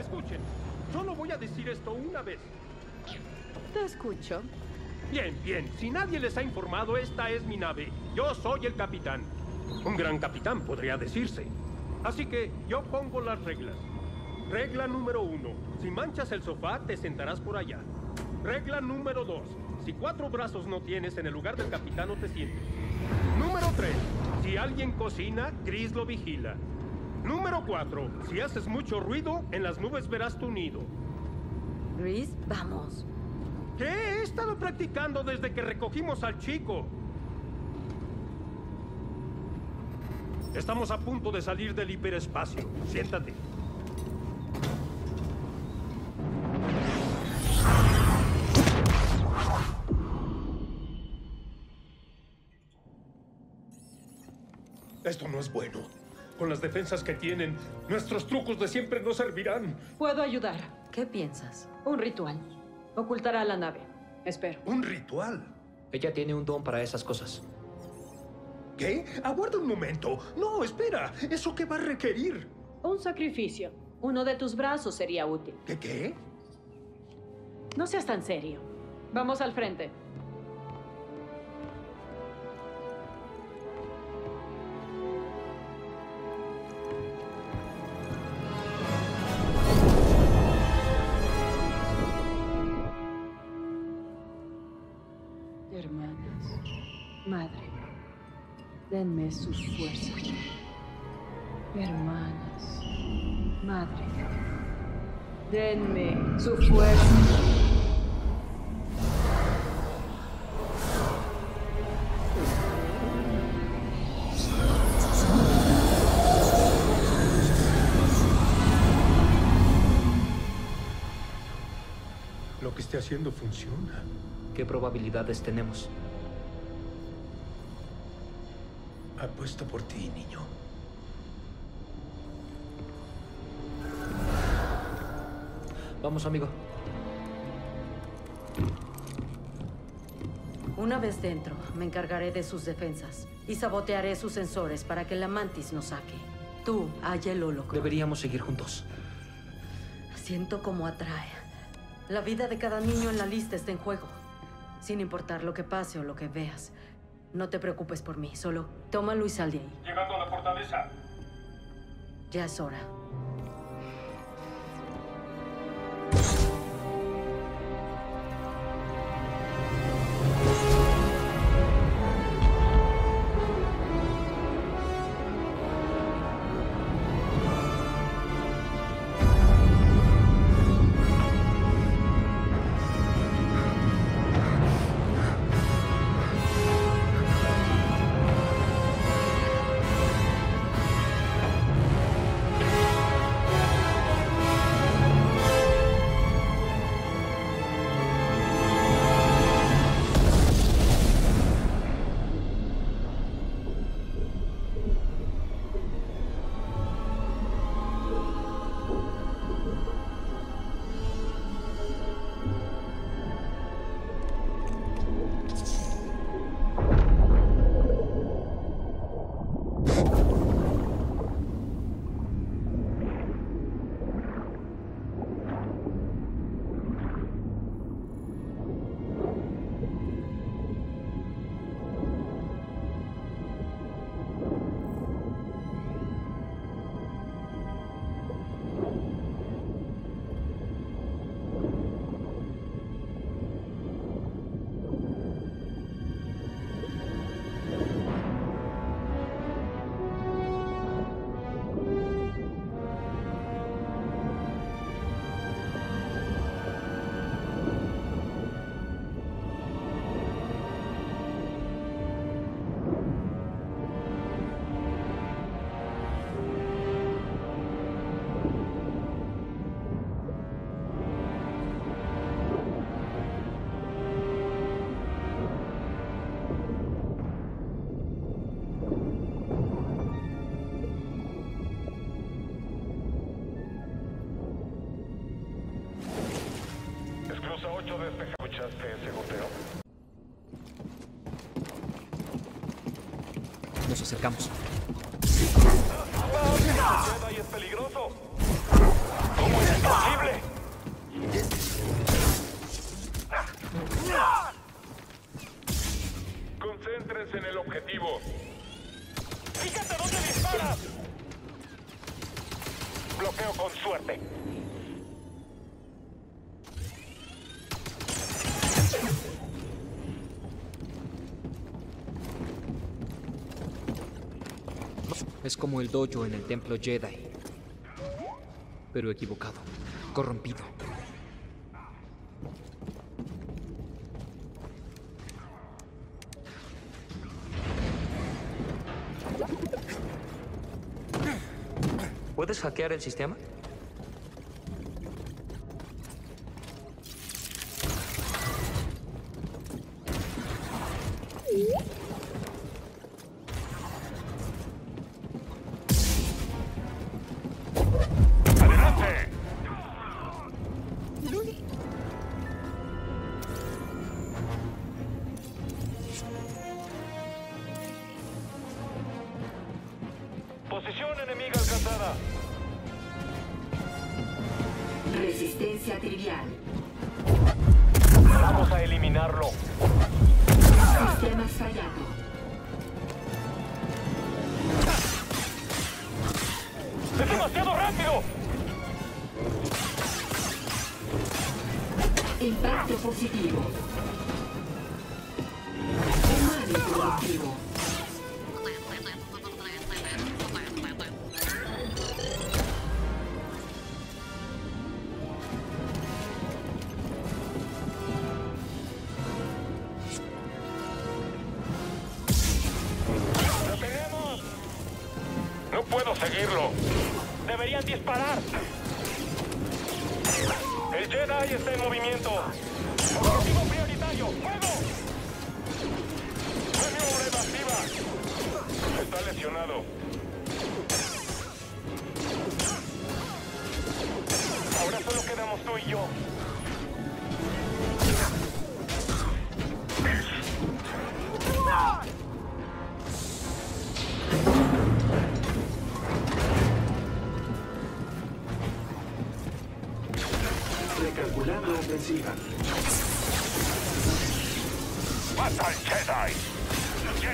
escuchen. Solo voy a decir esto una vez. Te escucho. Bien, bien. Si nadie les ha informado, esta es mi nave. Yo soy el capitán. Un gran capitán, podría decirse. Así que yo pongo las reglas. Regla número uno. Si manchas el sofá, te sentarás por allá. Regla número dos. Si cuatro brazos no tienes, en el lugar del capitán no te sientes. Número tres. Si alguien cocina, Chris lo vigila. Número cuatro. Si haces mucho ruido, en las nubes verás tu nido. Gris, vamos. ¿Qué? He estado practicando desde que recogimos al chico. Estamos a punto de salir del hiperespacio. Siéntate. Esto no es bueno. Con las defensas que tienen, nuestros trucos de siempre no servirán. Puedo ayudar. ¿Qué piensas? Un ritual. Ocultará la nave. Espero. ¿Un ritual? Ella tiene un don para esas cosas. ¿Qué? Aguarda un momento. No, espera. ¿Eso qué va a requerir? Un sacrificio. Uno de tus brazos sería útil. ¿Qué qué? No seas tan serio. Vamos al frente. Denme sus fuerzas. Hermanas, madre, denme su fuerza. Lo que esté haciendo funciona. ¿Qué probabilidades tenemos? Apuesto por ti, niño. Vamos, amigo. Una vez dentro, me encargaré de sus defensas y sabotearé sus sensores para que la mantis nos saque. Tú, Ayel Holocron. Deberíamos seguir juntos. Siento cómo atrae. La vida de cada niño en la lista está en juego. Sin importar lo que pase o lo que veas. No te preocupes por mí, solo tómalo y sal de ahí. Llegando a la fortaleza. Ya es hora. Acercamos. Jedi es peligroso. ¿Cómo ¡Imposible! Concéntrense en el objetivo. ¡Fíjate dónde disparas! Bloqueo con suerte. Es como el dojo en el templo Jedi. Pero equivocado. Corrompido. ¿Puedes hackear el sistema? Eliminarlo. Sistemas fallado. ¡Es demasiado rápido! Impacto positivo. Deberían disparar. El Jedi está en movimiento. Objetivo prioritario. ¡Fuego! Maniobra evasiva. Está lesionado.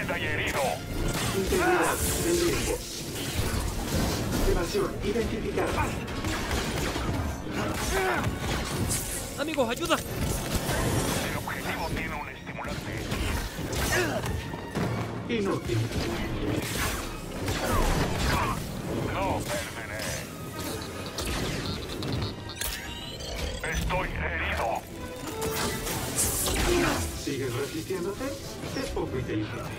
¡Jedi herido! Integridad en riesgo. Evasión identificada. Amigos, ayuda. El objetivo tiene un estimulante. Inútil. No perderé. Estoy herido. Resistiéndote? Es poco inteligente.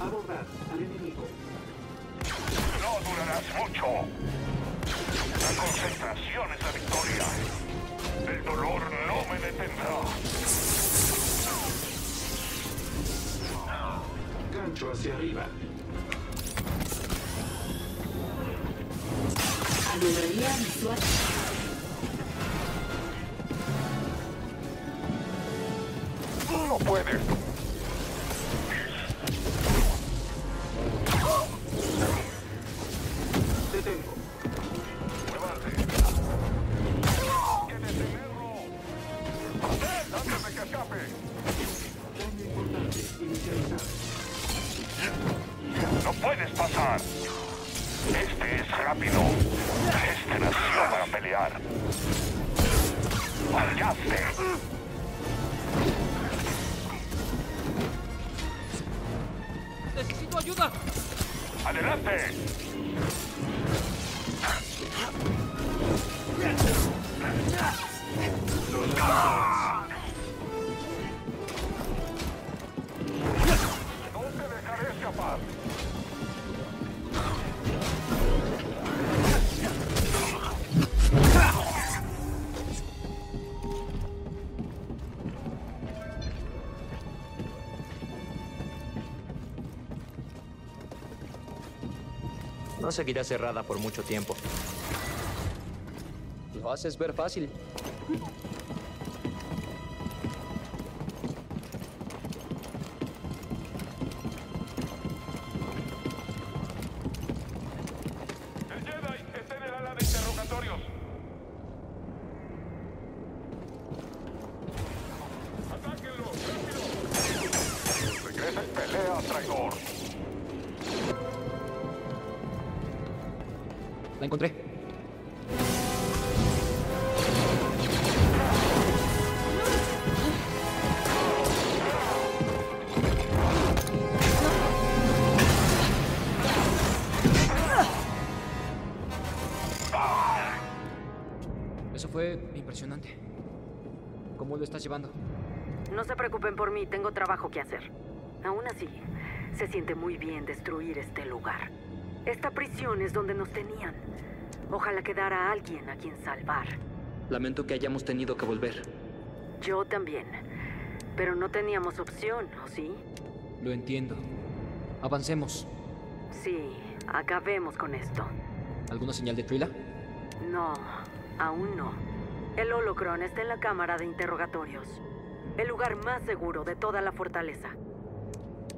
Abordar al enemigo. No durarás mucho. La concentración es la victoria. El dolor no me detendrá. Gancho hacia arriba. Anomalía visual. No puedes. Detengo. Muévase. ¡Que detenerlo! ¡Ven, antes de que escape! ¡No puedes pasar! Este es rápido. Este nació para pelear. ¡Fallaste! Necesito ayuda. ¡Adelante! No seguirá cerrada por mucho tiempo. Lo haces ver fácil. Ataquenlo, rápido. Regresa y pelea, traidor. La encontré. Eso fue impresionante. ¿Cómo lo estás llevando? No se preocupen por mí, tengo trabajo que hacer. Aún así, se siente muy bien destruir este lugar. Esta prisión es donde nos tenían. Ojalá quedara alguien a quien salvar. Lamento que hayamos tenido que volver. Yo también. Pero no teníamos opción, ¿o sí? Lo entiendo. Avancemos. Sí, acabemos con esto. ¿Alguna señal de Trilla? No, aún no. El holocron está en la cámara de interrogatorios. El lugar más seguro de toda la fortaleza.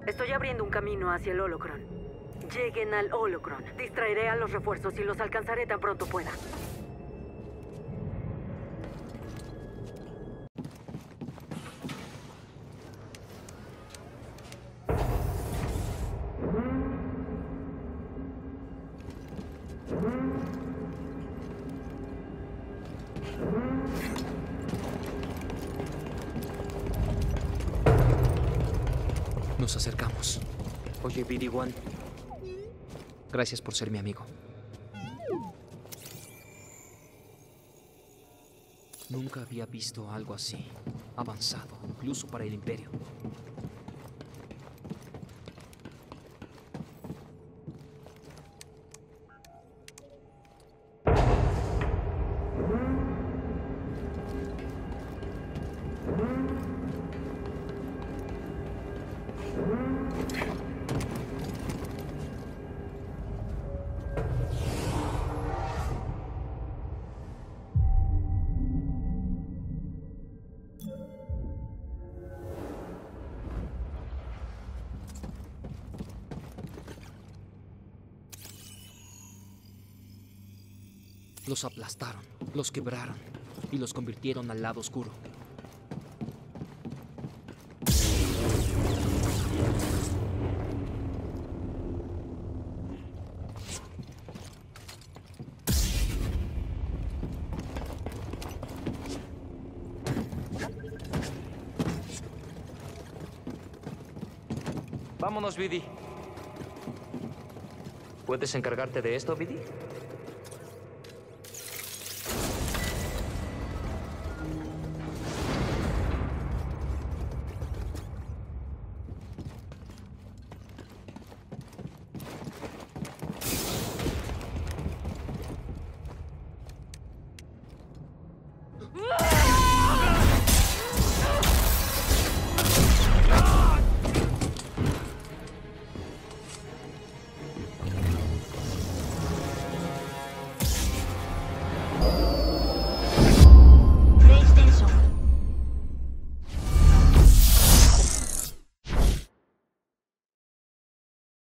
Estoy abriendo un camino hacia el holocron. Lleguen al holocron. Distraeré a los refuerzos y los alcanzaré tan pronto pueda. Nos acercamos. Oye, BD-1. Gracias por ser mi amigo. Nunca había visto algo así. Avanzado, incluso para el Imperio. Los aplastaron, los quebraron y los convirtieron al lado oscuro. Vámonos, Vidi. ¿Puedes encargarte de esto, Vidi?